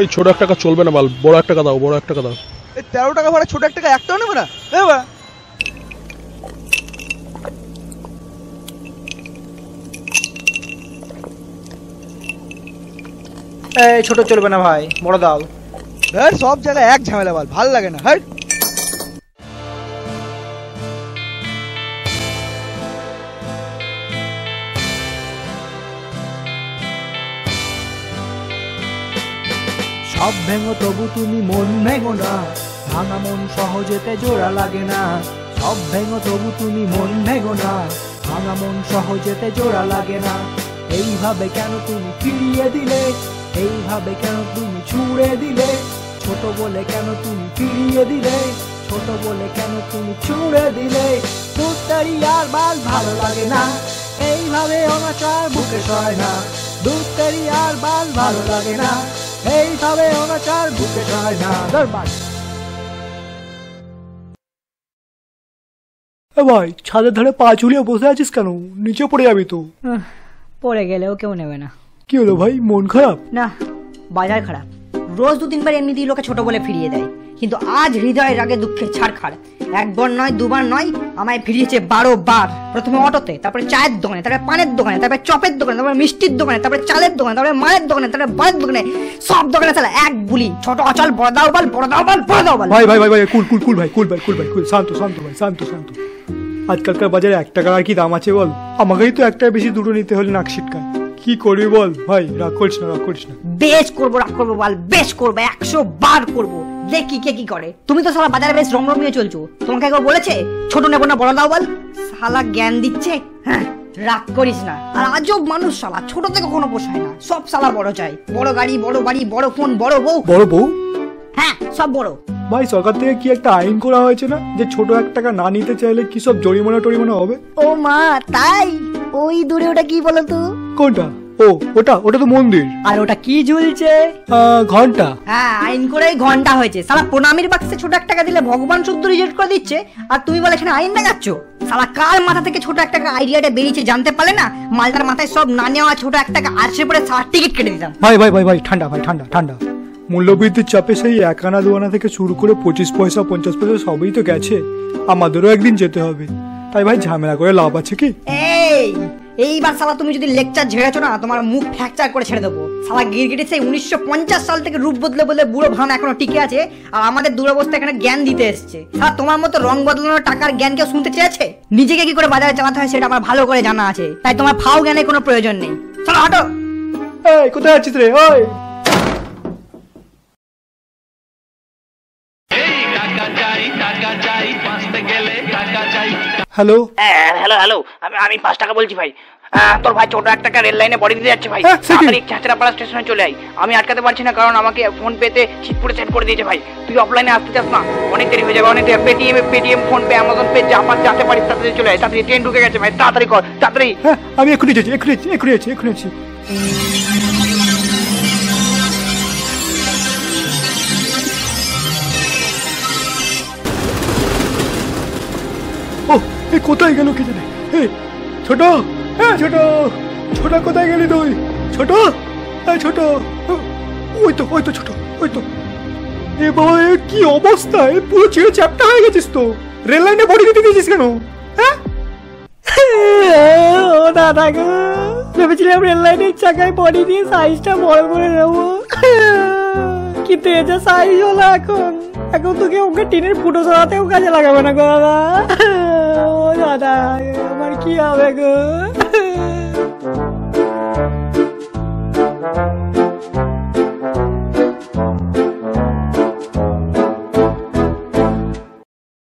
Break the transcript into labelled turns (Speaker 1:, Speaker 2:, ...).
Speaker 1: এই ছোট এক টাকা চলবে না বাল বড় এক টাকা দাও বড় এক টাকা দাও।
Speaker 2: এই তেরো টাকা ভাড়া ছোট এক টাকা একটাও নেবে না? এ বাড়া
Speaker 3: এই ছোট চলবে না ভাই বড় দাও।
Speaker 2: ধর সব জায়গায় এক ঝামেলা বাল ভালো লাগে না হ্যাঁ
Speaker 4: সব ভেঙো তবু তুমি মন ভেঙো না। ভাঙা মন সহজেতে জোড়া লাগে না। সব ভেঙো তবু তুমি মন ভেঙো না। ভাঙা মন সহজেতে জোড়া লাগে না। এইভাবে কেন তুমি ফিরিয়ে দিলে? এইভাবে কেন তুমি ছুড়ে দিলে? ছোট বলে কেন তুমি ফিরিয়ে দিলে? ছোট বলে কেন তুমি ছুড়ে দিলে? দুধটারি আর বাল ভালো লাগে না। এইভাবে অনাচার বুকে সয় না। দুধটারি আর বাল ভালো লাগে না। এইভাবে অনাচার বুকে সয় না। দরবার। ভাই ছাদের ধারে পা ঝুলিয়ে বসে আছিস কেন? নিচে পড়ে যাবি তো।
Speaker 5: পড়ে গেলেও কেউ নেবে না।
Speaker 4: কি হলো ভাই মন খারাপ?
Speaker 5: না বাজার খারাপ। রোজ দু তিনবার এমনিতেই লোকে ছোট বলে ফিরিয়ে দেয়। কিন্তু আজ হৃদয়ের আগে দুঃখের ছাড়খাড়। একবার নয়, দুবার নয়, আমায় ফিরিয়েছে বারো বার প্রথমে অটোতে, তারপরে চায়ের দোকানে, তারপরে পানের দোকানে, তারপরে চপের দোকানে, তারপরে মিষ্টির দোকানে, তারপরে চালের দোকানে, তারপরে মায়ের দোকানে, তারপরে বাড়ির দোকানে, সব দোকানে তাহলে এক বুলি। ছোট অচল, বড় দাও বল বড় দাও বল বড় দাও বল
Speaker 4: ভাই ভাই ভাই ভাই, কুল কুল কুল, ভাই কুল ভাই কুল ভাই, কুল, শান্ত শান্ত, ভাই, শান্ত শান্ত। আজকালকার বাজারে এক টাকার আর কি দাম আছে বল? আমাকেই তো একটা বেশি দুটো নিতে হলে নাক ছিটকায়। কি করবি বল? ভাই রাগ করিস না রাগ করিস না।
Speaker 5: বেশ করব রাগ করব বল বেশ করব একশো বার করব। দেখি কে কি করে। তুমি তো সালা বাজারে বেশ রমরমিয়ে চলছো। তোমাকে কেউ বলেছে? ছোট নেব না বড় দাও বল। শালা জ্ঞান দিচ্ছে? হ্যাঁ রাগ করিস না। আর আজব মানুষ শালা ছোটতে কখনো পোষায় না। সব শালা বড় চাই। বড় গাড়ি বড় বাড়ি বড় ফোন বড় বউ।
Speaker 4: বড় বউ?
Speaker 5: হ্যাঁ সব বড়।
Speaker 4: ভাই সরকার থেকে কি একটা আইন করা হয়েছে না? যে ছোট এক টাকা না নিতে চাইলে কি সব জরিমানা টরিমানা হবে?
Speaker 5: ও মা তাই? ওই দূরে ওটা কি বলো তো
Speaker 4: কোনটা? ও ওটা ওটা তো মন্দির।
Speaker 5: আর ওটা কি ঝুলছে?
Speaker 4: আহ, ঘণ্টা।
Speaker 5: হ্যাঁ আইন করেই ঘণ্টা হয়েছে। সালা প্রণামীর বাক্সে ছোট এক টাকা দিলে ভগবান শুদ্ধ রিজেক্ট করে দিচ্ছে আর তুমি বলে এখানে আইন দেখাচ্ছ? সালা কার মাথা থেকে ছোট এক টাকা আইডিয়াটা বেরিয়েছে জানতে পারলে না? মালটার মাথায় সব না নেওয়া ছোট এক টাকা আসে পরে সার্টিফিকেট কেটে দিতাম।
Speaker 4: ভাই ভাই ভাই ভাই ঠান্ডা ভাই ঠান্ডা ঠান্ডা। মূল্যবৃদ্ধির চাপে সেই এক আনা দু আনা থেকে শুরু করে পঁচিশ পয়সা পঞ্চাশ পয়সা সবই তো গেছে। আমাদেরও একদিন যেতে হবে। তাই ভাই ঝামেলা করে লাভ আছে কি?
Speaker 5: এই এইবার সালা তুমি যদি লেকচার ঝেড়েছো না, তোমার মুখ ফ্র্যাকচার করে ছেড়ে দেবো। সালা গিরগিটি সেই উনিশশো পঞ্চাশ সাল থেকে রূপ বদলে বদলে বুড়ো ভান এখনও টিকে আছে, আর আমাদের দুরবস্থা এখানে জ্ঞান দিতে এসছে। সালা তোমার মতো রং বদলানোর টাকার জ্ঞান কেউ শুনতে চেয়েছে? নিজেকে কি করে বাজারে চালাতে হয় সেটা আমার ভালো করে জানা আছে, তাই তোমার ফাও জ্ঞানের কোনো প্রয়োজন নেই। চলো হাঁটো।
Speaker 4: কোথায় আছিস রে? ওই! হ্যালো
Speaker 3: হ্যাঁ হ্যালো হ্যালো আমি আমি পাঁচ টাকা বলছি ভাই। তোর ভাই ছোট একটা টাকা রেল লাইনে বডি দিতে যাচ্ছে ভাই।
Speaker 4: হ্যাঁ?
Speaker 3: তাড়াতাড়ি ছাচড়াপাড়া স্টেশনে চলে আই আমি আটকাতে পারছি না কারণ আমাকে ফোন পেতে ছিটপুরে সেট করে দিয়েছে ভাই। তুই অফলাইনে আসতে চাস না? অনেক দেরি হয়ে যাবে। অনেক দেরি। Paytm Paytm PhonePe Amazon pay যা পার যাতে পারিস তাড়াতাড়ি চলে আয়। তাড়াতাড়ি ট্রেন ঢুকে গেছে ভাই। তাড়াতাড়ি কর। তাড়াতাড়ি।
Speaker 4: হ্যাঁ আমি এক্ষুনি যাচ্ছি এক্ষুনি এক্ষুনি যাচ্ছি এক্ষুনি যাচ্ছি। এই কোথায় গেল কি জানে? ছোট হ্যাঁ ছোট ছোট কোথায় গেলি তুই? ছোট হ্যাঁ ছোট, ওই তো ওই তো ছোট, ওই তো। এ বাবা, এ কি অবস্থা? এ পুরো ছিঁড়ে চ্যাপটা হয়ে গেছিস তো। রেল লাইনে বডি দিতে দিয়েছিস কেন? হ্যাঁ?
Speaker 5: ও দাদা গো, ভেবেছিলাম রেল লাইনের চাকায় বডি দিয়ে সাইজটা বড় করে নেব কিন্তু এ যা সাইজ হলো এখন? এখন তোকে ওকে টিনের ফুটো সরাতেও কাজে লাগাবে না গো দাদা। দাদা আমার কি হবে গো?